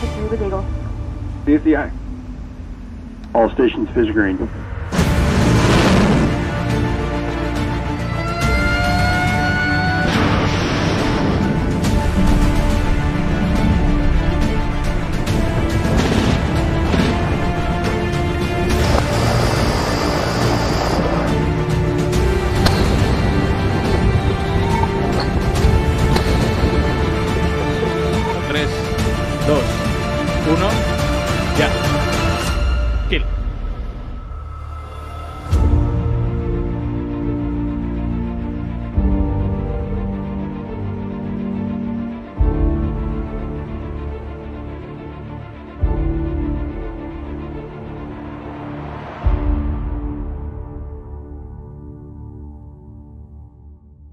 pursuit with Eagle. CFDI. All stations, fish green. Tres, uno, ya. Kill.